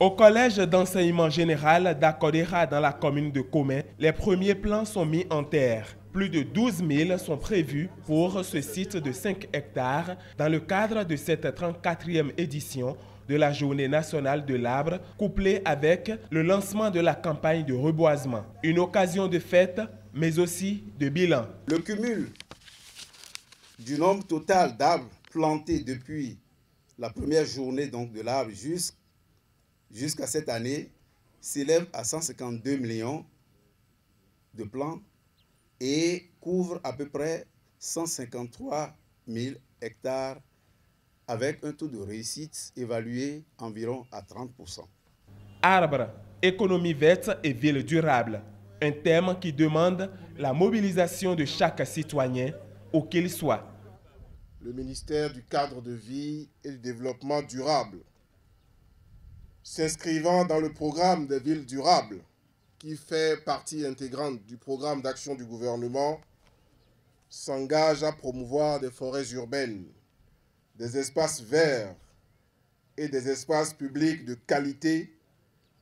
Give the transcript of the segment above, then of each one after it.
Au collège d'enseignement général d'Akodera dans la commune de Comé, les premiers plans sont mis en terre. Plus de 12 000 sont prévus pour ce site de 5 hectares dans le cadre de cette 34e édition de la Journée nationale de l'arbre, couplée avec le lancement de la campagne de reboisement. Une occasion de fête, mais aussi de bilan. Le cumul du nombre total d'arbres plantés depuis la première journée donc, de l'arbre jusqu'à jusqu'à cette année s'élève à 152 millions de plants et couvre à peu près 153 000 hectares avec un taux de réussite évalué environ à 30%. Arbre, économie verte et ville durable. Un thème qui demande la mobilisation de chaque citoyen, où qu'il soit. Le ministère du cadre de vie et du développement durable s'inscrivant dans le programme des villes durables, qui fait partie intégrante du programme d'action du gouvernement, s'engage à promouvoir des forêts urbaines, des espaces verts et des espaces publics de qualité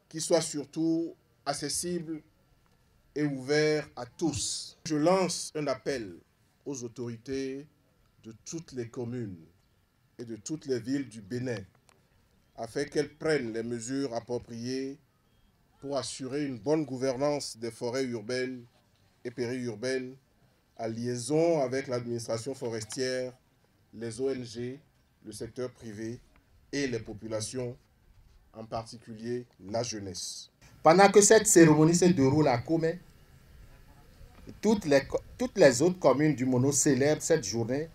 qui soient surtout accessibles et ouverts à tous. Je lance un appel aux autorités de toutes les communes et de toutes les villes du Bénin afin qu'elles prennent les mesures appropriées pour assurer une bonne gouvernance des forêts urbaines et périurbaines à liaison avec l'administration forestière, les ONG, le secteur privé et les populations, en particulier la jeunesse. Pendant que cette cérémonie se déroule à Comé, toutes les, toutes les autres communes du Mono célèbrent cette journée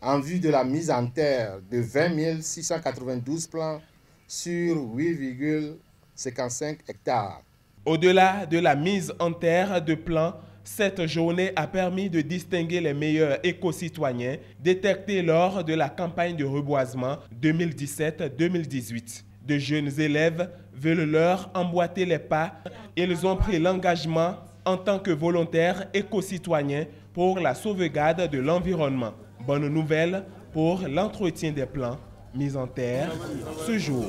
en vue de la mise en terre de 20 692 plants sur 8,55 hectares. Au-delà de la mise en terre de plants, cette journée a permis de distinguer les meilleurs éco-citoyens détectés lors de la campagne de reboisement 2017-2018. De jeunes élèves veulent leur emboîter les pas. Ils ont pris l'engagement en tant que volontaires éco-citoyens pour la sauvegarde de l'environnement. Bonne nouvelle pour l'entretien des plants mis en terre ce jour.